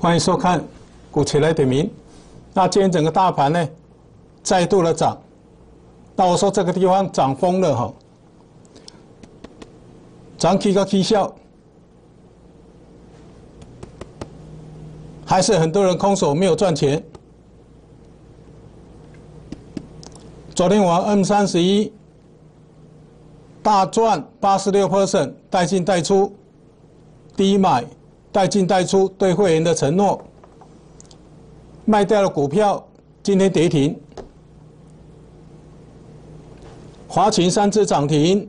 欢迎收看《股起来点名》。那今天整个大盘呢，再度的涨。那我说这个地方涨疯了哈，涨 K 个 K 笑，还是很多人空手没有赚钱。昨天晚上 M 三十一大赚八十六 percent，带进带出，低买。带进带出对会员的承诺，卖掉了股票，今天跌停。华勤三次涨停，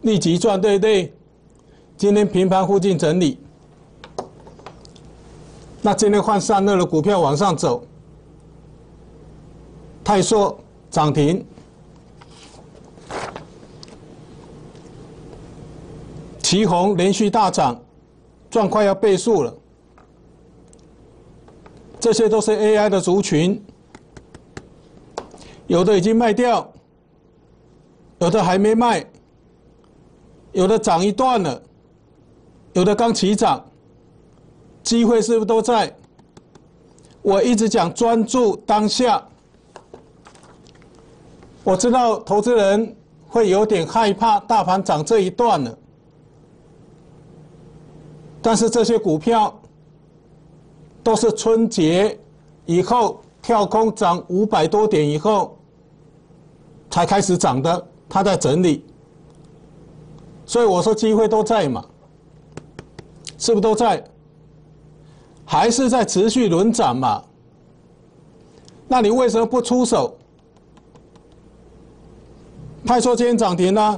立即赚对对。今天平盘附近整理，那今天换散热的股票往上走，泰硕涨停，旗宏连续大涨。赚快要倍数了，这些都是 AI 的族群，有的已经卖掉，有的还没卖，有的涨一段了，有的刚起涨，机会是不是都在？我一直讲专注当下，我知道投资人会有点害怕大盘涨这一段了。但是这些股票都是春节以后跳空涨五百多点以后才开始涨的，它在整理，所以我说机会都在嘛，是不是都在？还是在持续轮涨嘛？那你为什么不出手？泰硕今天涨停了，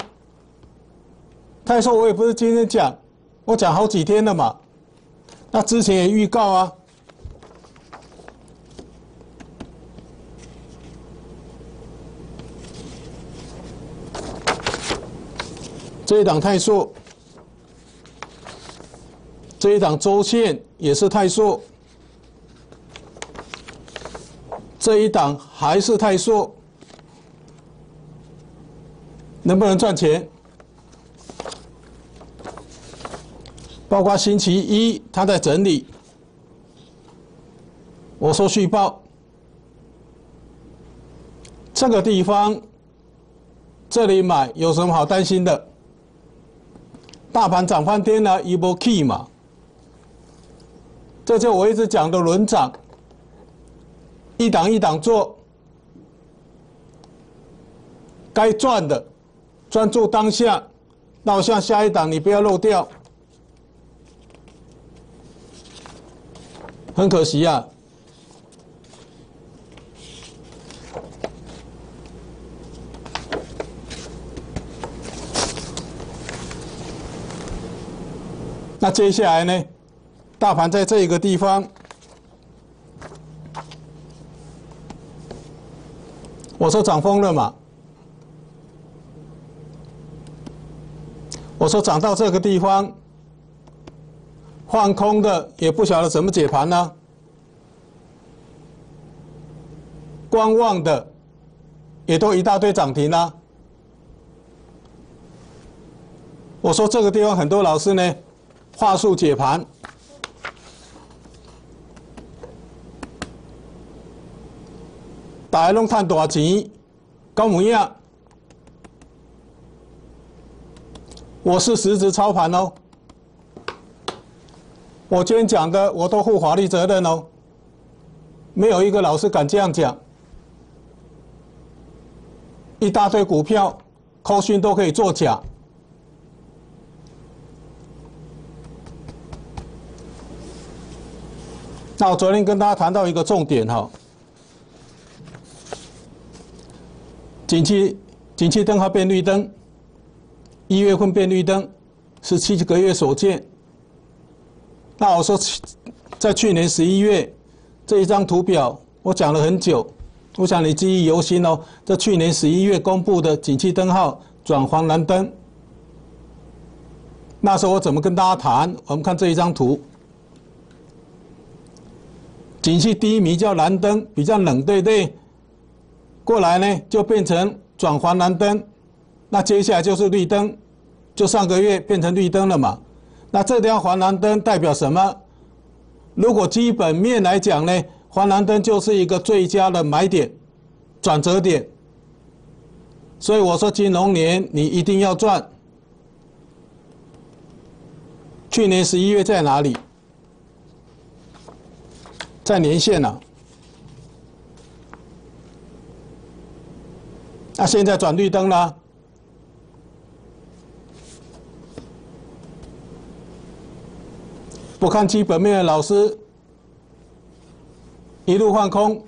泰硕我也不是今天讲。我讲好几天了嘛，那之前也预告啊。这一档泰硕，这一档周线也是泰硕，这一档还是泰硕，能不能赚钱？包括星期一，他在整理。我说续报，这个地方这里买有什么好担心的？大盘涨翻天了，一波 key 嘛。这就我一直讲的轮涨，一档一档做，该赚的专注当下，那我像下一档你不要漏掉。很可惜啊！那接下来呢？大盘在这一个地方，我说涨疯了嘛？我说涨到这个地方。放空的也不晓得怎么解盘呢？观望的也都一大堆涨停啦。我说这个地方很多老师呢，话术解盘，大家拢赚大钱，跟我一样。我是实质操盘哦。我今天讲的，我都负法律责任哦。没有一个老师敢这样讲。一大堆股票，扣讯都可以作假。那我昨天跟大家谈到一个重点哈，景气景气灯号变绿灯，一月份变绿灯，是七个月所见。那我说，在去年十一月这一张图表，我讲了很久，我想你记忆犹新哦。在去年十一月公布的景气灯号转黄蓝灯，那时候我怎么跟大家谈？我们看这一张图，景气第一名叫蓝灯，比较冷，对不对？过来呢就变成转黄蓝灯，那接下来就是绿灯，就上个月变成绿灯了嘛。那这条黄蓝灯代表什么？如果基本面来讲呢，黄蓝灯就是一个最佳的买点、转折点。所以我说，金融年你一定要赚。去年十一月在哪里？在年线呢？那现在转绿灯了。不看基本面的老师，一路放空，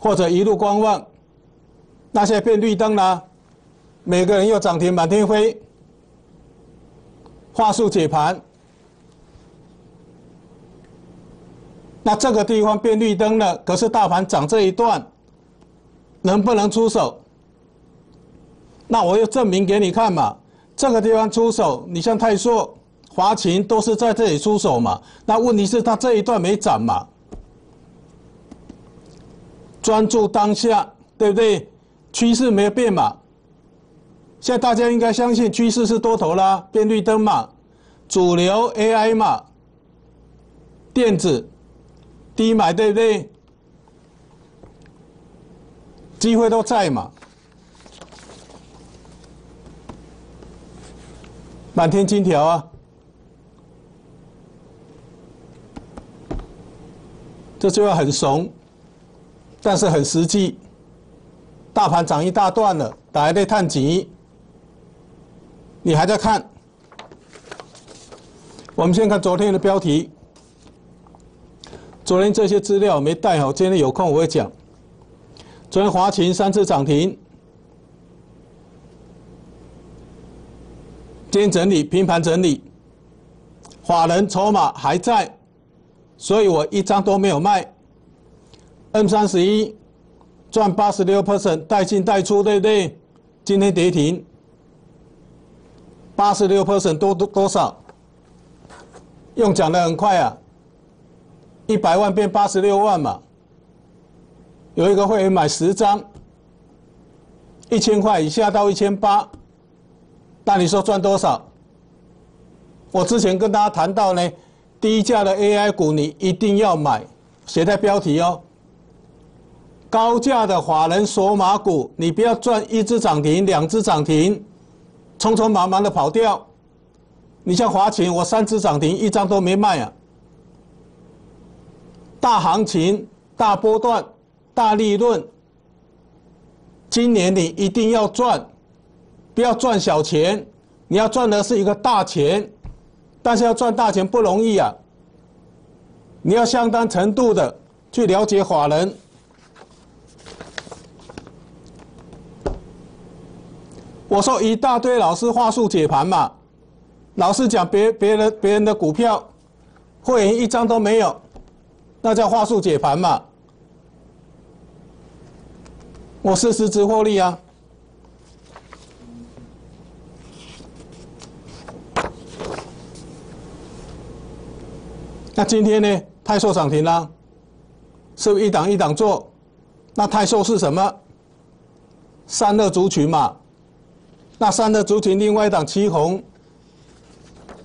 或者一路观望，那现在变绿灯了，每个人又涨停满天飞，话术解盘，那这个地方变绿灯了，可是大盘涨这一段，能不能出手？那我又证明给你看嘛，这个地方出手，你像泰硕。华勤都是在这里出手嘛？那问题是他这一段没涨嘛？专注当下，对不对？趋势没有变嘛？现在大家应该相信趋势是多头啦，变绿灯嘛？主流 AI 嘛？电子低买对不对？机会都在嘛？满天金条啊！这句话很怂，但是很实际。大盘涨一大段了，打来的探底，你还在看？我们先看昨天的标题。昨天这些资料没带好，今天有空我会讲。昨天华勤三次涨停，今天整理平盘整理，法人筹码还在。所以我一张都没有卖，M 三十一赚八十六 percent，带进带出，对不对？今天跌停，八十六 percent 多多多少？用讲的很快啊，一百万变八十六万嘛。有一个会员买十张，一千块以下到一千八，那你说赚多少？我之前跟大家谈到呢。低价的 AI 股你一定要买，写在标题哦。高价的法人索马股，你不要赚一只涨停、两只涨停，匆匆忙忙的跑掉。你像华勤，我三只涨停，一张都没卖啊。大行情、大波段、大利润，今年你一定要赚，不要赚小钱，你要赚的是一个大钱。但是要赚大钱不容易啊！你要相当程度的去了解法人。我说一大堆老师话术解盘嘛，老师讲别别人别人的股票，会员一张都没有，那叫话术解盘嘛。我是实质获利啊。那今天呢？泰硕涨停啦，是不是一档一档做？那泰硕是什么？三热族群嘛。那三热族群另外一档旗红，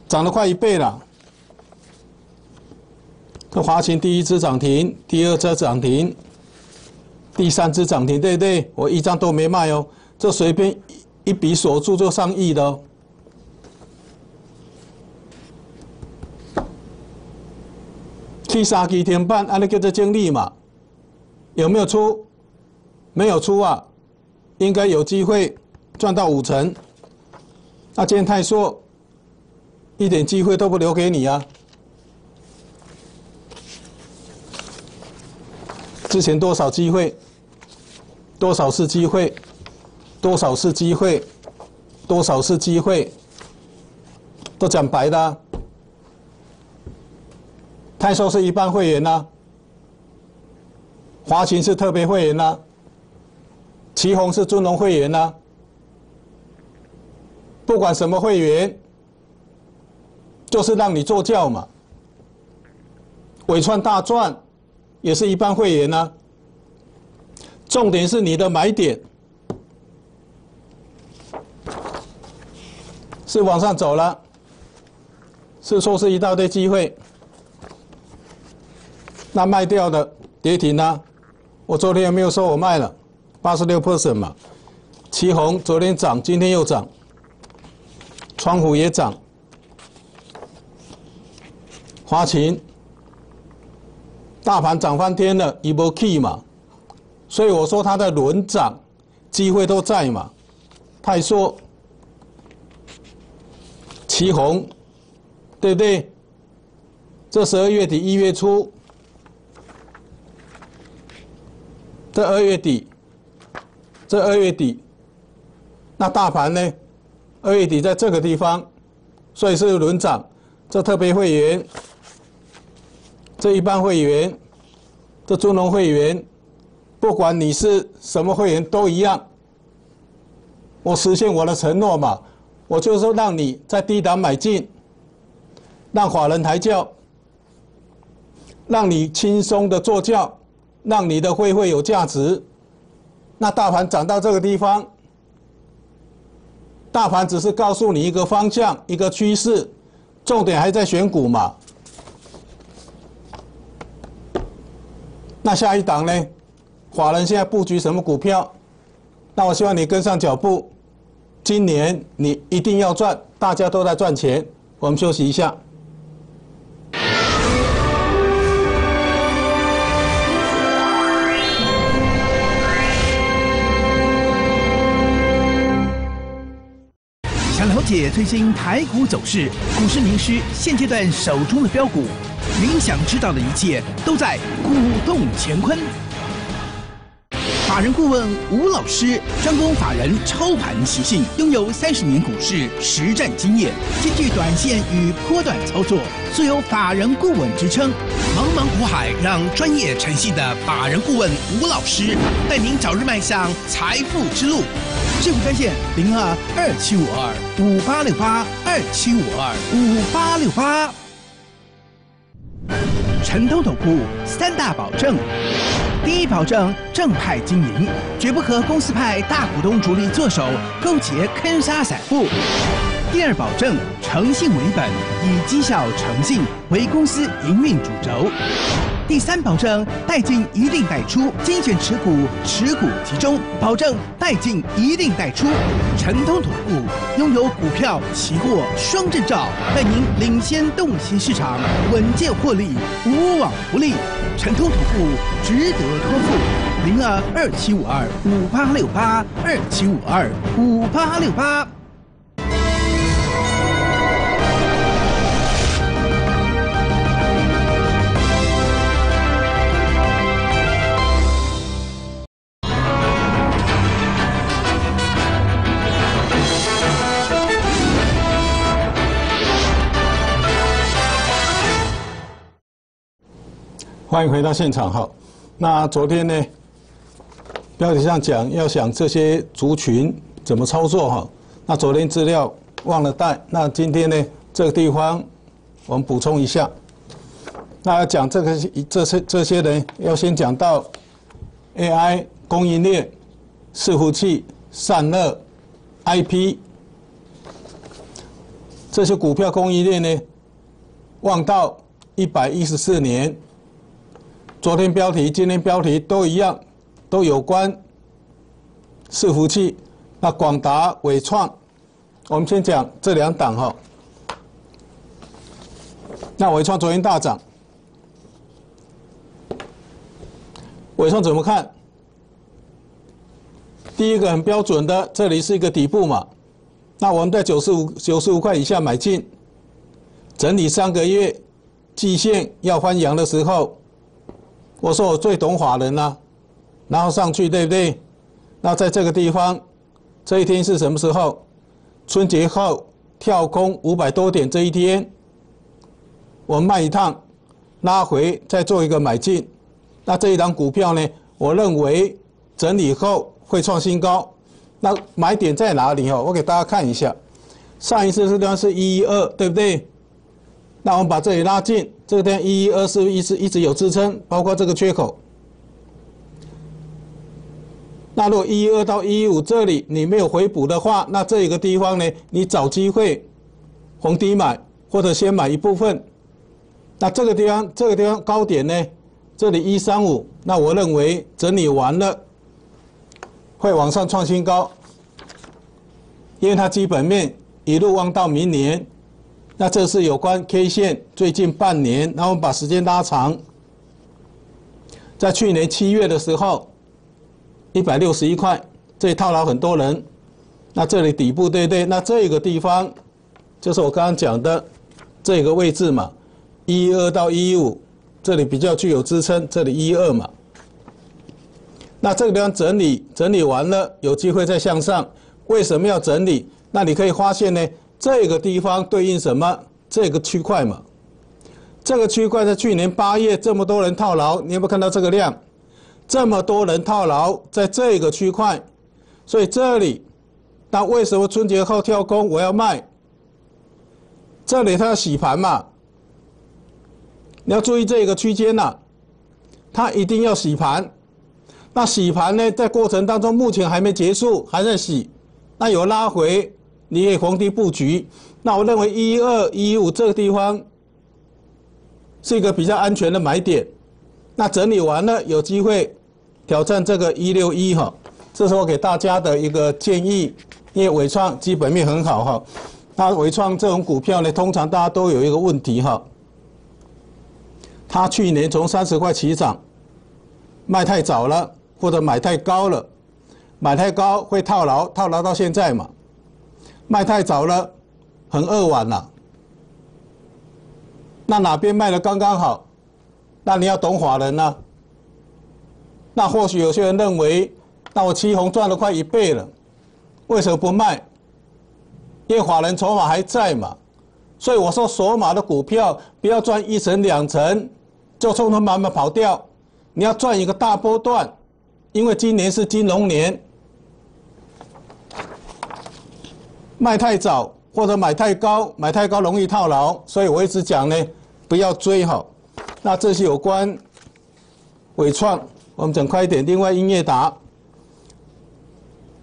涨了快一倍了。这华勤第一支涨停，第二支涨停，第三支涨停，对不对？我一张都没卖哦，这随便一笔锁住就上亿的。七杀几天半，安尼叫做经历嘛？有没有出？没有出啊，应该有机会赚到五成。那今天太硕，一点机会都不留给你啊！之前多少机会？多少是机会？多少是机会？多少是机会？都讲白的。泰硕是一般会员呐，华勤是特别会员呐，旗宏是尊荣会员呐，不管什么会员，就是让你做教嘛。伟创大赚也是一般会员呐，重点是你的买点是往上走了，是说是一大堆机会。那卖掉的跌停呢？我昨天有没有说我卖了？八十六 percent 嘛。旗红昨天涨，今天又涨。窗户也涨。华勤，大盘涨翻天了，一波 key 嘛。所以我说它的轮涨机会都在嘛。泰硕、旗红，对不对？这十二月底一月初。这二月底，这二月底，那大盘呢？二月底在这个地方，所以是轮涨。这特别会员，这一般会员，这中农会员，不管你是什么会员都一样。我实现我的承诺嘛，我就是让你在低档买进，让法人抬轿，让你轻松的坐轿。让你的会会有价值。那大盘涨到这个地方，大盘只是告诉你一个方向、一个趋势，重点还在选股嘛。那下一档呢？华人现在布局什么股票？那我希望你跟上脚步，今年你一定要赚，大家都在赚钱。我们休息一下。解最新台股走势，股市名师现阶段手中的标股，您想知道的一切都在股动乾坤。法人顾问吴老师专攻法人操盘习性，拥有三十年股市实战经验，兼具短线与波段操作，素有法人顾问之称。茫茫股海，让专业诚信的法人顾问吴老师带您早日迈向财富之路。致富专线零二二七五二五八六八二七五二五八六八。陈通投顾三大保证：第一，保证正派经营，绝不和公司派大股东主力做手，勾结坑杀散户；第二，保证诚信为本，以绩效诚信为公司营运主轴。第三，保证带进一定带出，精选持股，持股集中，保证带进一定带出。陈通土布拥有股票、期货双证照，带您领先洞悉市场，稳健获利，无往不利。陈通土布值得托付。零二二七五二五八六八二七五二五八六八。欢迎回到现场哈。那昨天呢，标题上讲要想这些族群怎么操作哈。那昨天资料忘了带，那今天呢这个地方我们补充一下。那要讲这个这些这些人要先讲到 AI 供应链、伺服器、散热、IP 这些股票供应链呢，望到一百一十四年。昨天标题、今天标题都一样，都有关伺服器。那广达、伟创，我们先讲这两档哈。那伟创昨天大涨，伟创怎么看？第一个很标准的，这里是一个底部嘛。那我们在九十五、九十五块以下买进，整理三个月，季线要翻阳的时候。我说我最懂法人啦，然后上去对不对？那在这个地方，这一天是什么时候？春节后跳空五百多点这一天，我卖一趟，拉回再做一个买进。那这一档股票呢？我认为整理后会创新高。那买点在哪里？哦，我给大家看一下。上一次这方是一一二，对不对？那我们把这里拉近。这个点一一二四一直一直有支撑，包括这个缺口。那如果一一二到一一五这里你没有回补的话，那这一个地方呢，你找机会逢低买或者先买一部分。那这个地方这个地方高点呢，这里一三五，那我认为整理完了会往上创新高，因为它基本面一路望到明年。那这是有关 K 线最近半年，然后我们把时间拉长，在去年七月的时候，一百六十一块，这里套牢很多人。那这里底部对不对，那这个地方就是我刚刚讲的这个位置嘛，一二到一五，这里比较具有支撑，这里一二嘛。那这个地方整理整理完了，有机会再向上。为什么要整理？那你可以发现呢。这个地方对应什么？这个区块嘛，这个区块在去年八月这么多人套牢，你有没有看到这个量？这么多人套牢在这个区块，所以这里，那为什么春节后跳空我要卖？这里它要洗盘嘛，你要注意这个区间呐，它一定要洗盘。那洗盘呢，在过程当中目前还没结束，还在洗，那有拉回。你也逢低布局，那我认为一二一五这个地方是一个比较安全的买点。那整理完了，有机会挑战这个一六一哈，这是我给大家的一个建议。因为伟创基本面很好哈，那伟创这种股票呢，通常大家都有一个问题哈，它去年从三十块起涨，卖太早了或者买太高了，买太高会套牢，套牢到现在嘛。卖太早了，很扼腕了。那哪边卖的刚刚好？那你要懂法人呢。那或许有些人认为，那我七红赚了快一倍了，为什么不卖？因为法人筹码还在嘛。所以我说，锁码的股票不要赚一层两层，就冲他慢慢跑掉。你要赚一个大波段，因为今年是金融年。卖太早或者买太高，买太高容易套牢，所以我一直讲呢，不要追哈。那这是有关伟创，我们讲快一点。另外，音乐达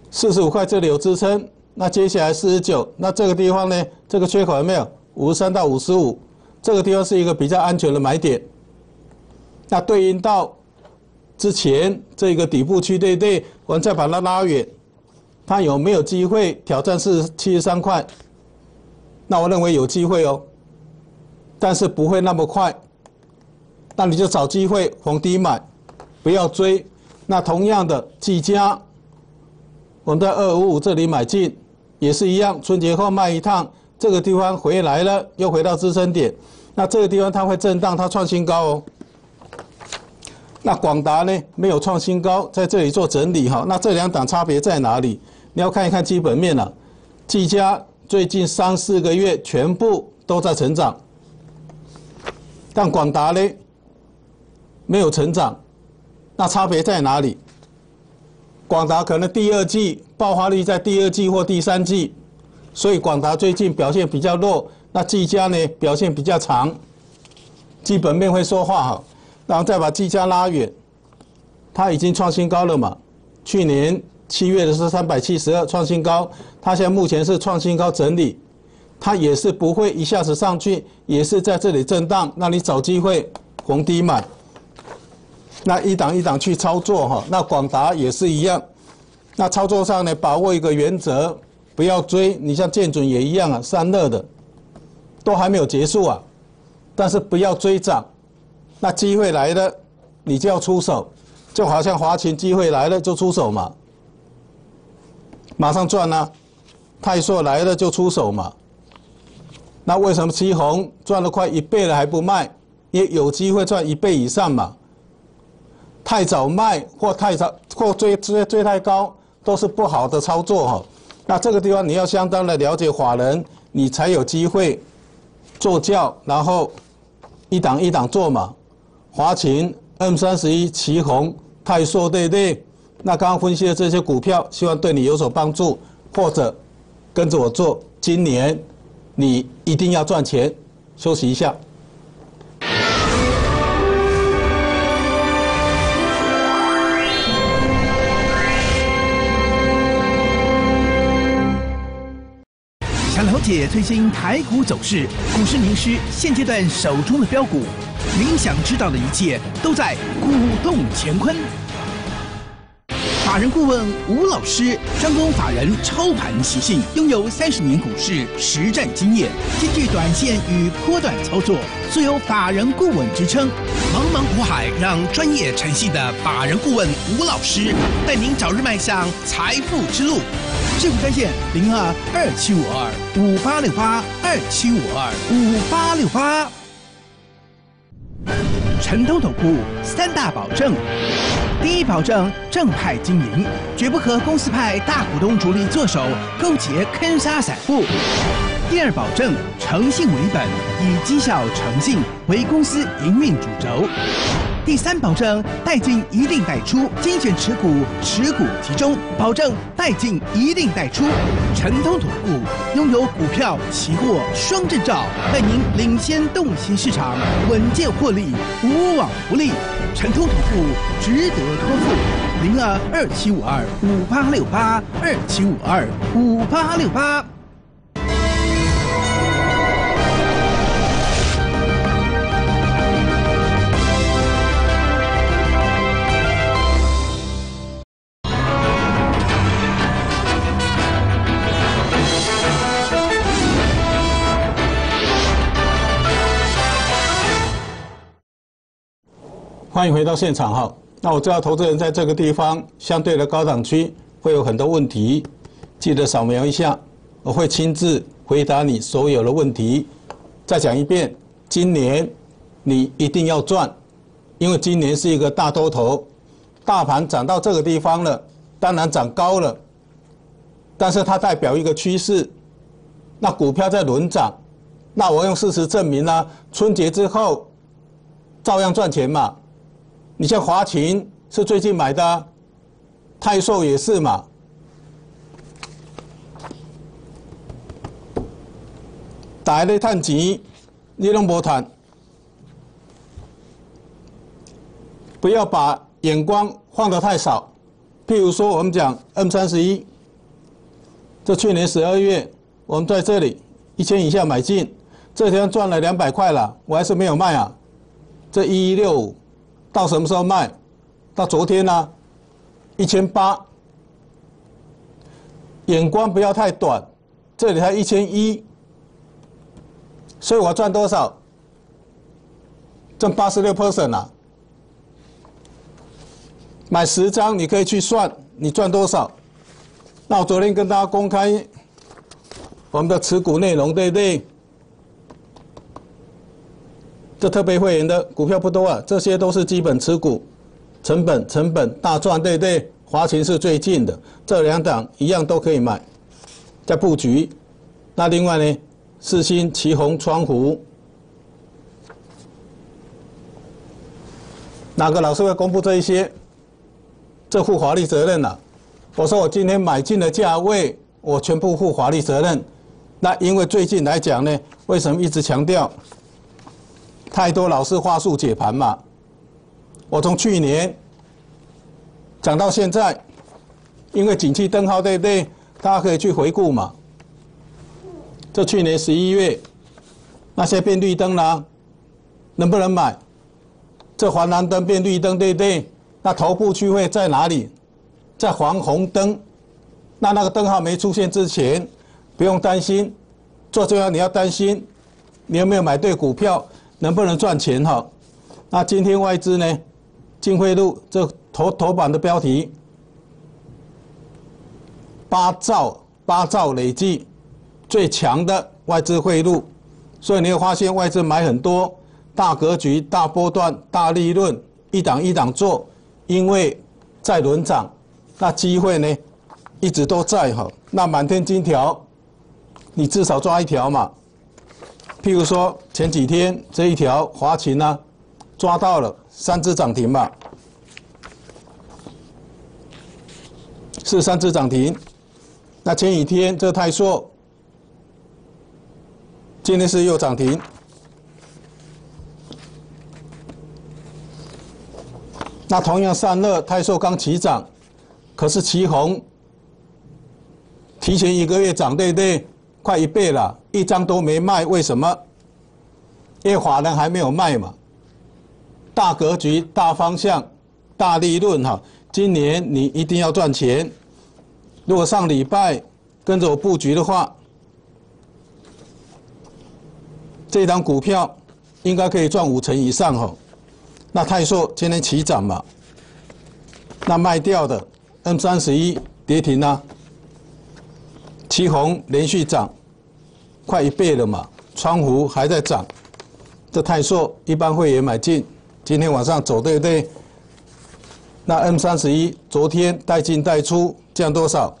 四十五块这里有支撑，那接下来四十九，那这个地方呢，这个缺口有没有？五十三到五十五，这个地方是一个比较安全的买点。那对应到之前这个底部区，对对？我们再把它拉远。它有没有机会挑战是七十三块？那我认为有机会哦，但是不会那么快。那你就找机会逢低买，不要追。那同样的，技嘉，我们在二五五这里买进，也是一样，春节后卖一趟，这个地方回来了，又回到支撑点。那这个地方它会震荡，它创新高哦。那广达呢？没有创新高，在这里做整理哈。那这两档差别在哪里？你要看一看基本面了，技嘉最近三四个月全部都在成长，但广达呢没有成长，那差别在哪里？广达可能第二季爆发力在第二季或第三季，所以广达最近表现比较弱。那技嘉呢表现比较长，基本面会说话哈。然后再把技嘉拉远，它已经创新高了嘛？去年。七月的是三百七十二创新高，它现在目前是创新高整理，它也是不会一下子上去，也是在这里震荡，那你找机会逢低买，那一档一档去操作哈。那广达也是一样，那操作上呢，把握一个原则，不要追。你像建准也一样啊，散热的都还没有结束啊，但是不要追涨，那机会来了，你就要出手，就好像华勤机会来了就出手嘛。马上赚呢，泰硕来了就出手嘛。那为什么七红赚了快一倍了还不卖？也有机会赚一倍以上嘛。太早卖或太早或追追追太高都是不好的操作哈。那这个地方你要相当的了解法人，你才有机会做教，然后一档一档做嘛。华勤 M 三十一、旗红、泰硕对不对？那刚刚分析的这些股票，希望对你有所帮助，或者跟着我做，今年你一定要赚钱。休息一下。想了解最新台股走势，股市名师现阶段手中的标股，您想知道的一切都在股动乾坤。法人顾问吴老师专攻法人操盘习性，拥有三十年股市实战经验，兼具短线与波段操作，素有法人顾问之称。茫茫股海，让专业诚信的法人顾问吴老师带您早日迈向财富之路。致富专线零二二七五二五八六八二七五二五八六八。陈东总部三大保证：第一，保证正派经营，绝不和公司派大股东主力做手，勾结坑杀散户；第二，保证诚信为本，以绩效诚信为公司营运主轴。第三，保证带进一定带出，精选持股，持股集中，保证带进一定带出。陈通总部拥有股票、期货双证照，带您领先洞悉市场，稳健获利，无往不利。陈通总部值得托付，零二二七五二五八六八二七五二五八六八。欢迎回到现场哈。那我知道投资人在这个地方相对的高档区会有很多问题，记得扫描一下，我会亲自回答你所有的问题。再讲一遍，今年你一定要赚，因为今年是一个大多头，大盘涨到这个地方了，当然涨高了，但是它代表一个趋势，那股票在轮涨，那我用事实证明呢，春节之后照样赚钱嘛。你像华勤是最近买的，泰硕也是嘛。大家探钱，你拢无谈，不要把眼光放得太少。譬如说，我们讲 M 三十一，这去年十二月我们在这里一千以下买进，这天赚了两百块了，我还是没有卖啊。这一一六五。到什么时候卖？到昨天呢，一千八。眼光不要太短，这里还一千一，所以我赚多少？挣八十六 percent 啊！买十张，你可以去算你赚多少。那我昨天跟大家公开我们的持股内容，对不对？这特别会员的股票不多啊，这些都是基本持股，成本成本大赚，对不对？华勤是最近的，这两档一样都可以买，在布局。那另外呢，四星、旗宏、窗户，哪个老师会公布这一些？这负法律责任了。我说我今天买进的价位，我全部负法律责任。那因为最近来讲呢，为什么一直强调？太多老师话术解盘嘛，我从去年讲到现在，因为景气灯号对不对？大家可以去回顾嘛。这去年十一月，那些变绿灯啦，能不能买？这黄蓝灯变绿灯对不对？那头部区位在哪里？在黄红灯，那那个灯号没出现之前，不用担心。最重要你要担心，你有没有买对股票？能不能赚钱哈？那今天外资呢？净汇入这头头版的标题，八兆八兆累计最强的外资汇入，所以你会发现外资买很多大格局、大波段、大利润，一档一档做，因为在轮涨，那机会呢一直都在哈。那满天金条，你至少抓一条嘛。譬如说前几天这一条华勤呢，抓到了三只涨停吧，是三只涨停。那前几天这泰硕，今天是又涨停。那同样散热，泰硕刚起涨，可是旗宏提前一个月涨，对不对？快一倍了，一张都没卖，为什么？因为华人还没有卖嘛。大格局、大方向、大利润哈，今年你一定要赚钱。如果上礼拜跟着我布局的话，这张股票应该可以赚五成以上哈。那泰硕今天起涨嘛，那卖掉的 M 三十一跌停啦。旗红连续涨，快一倍了嘛。窗户还在涨，这泰硕一般会员买进，今天晚上走对不对？那 M 三十一昨天带进带出降多少？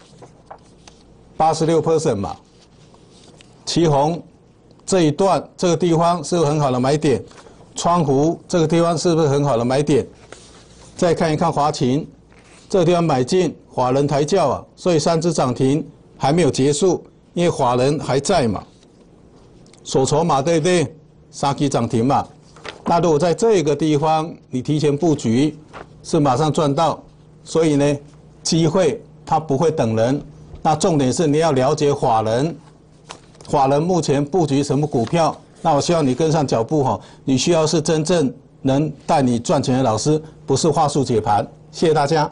八十六 percent 嘛。旗红这一段这个地方是不是很好的买点？窗户这个地方是不是很好的买点？再看一看华勤，这个地方买进，华人抬轿啊，所以三只涨停。还没有结束，因为法人还在嘛，锁筹码对不对？杀鸡涨停嘛。那如果在这个地方你提前布局，是马上赚到。所以呢，机会它不会等人。那重点是你要了解法人，法人目前布局什么股票？那我希望你跟上脚步哈。你需要是真正能带你赚钱的老师，不是话术解盘。谢谢大家。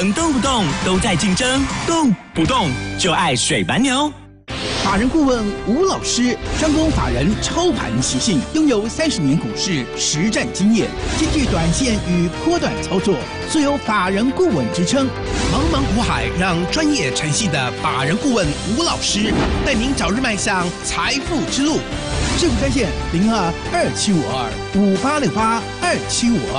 生动不动都在竞争，动不动就爱水蛮牛。法人顾问吴老师专攻法人操盘习性，拥有三十年股市实战经验，兼具短线与波段操作，素有法人顾问之称。茫茫股海，让专业诚信的法人顾问吴老师带您早日迈向财富之路。致富专线零二二七五二五八六八二七五二。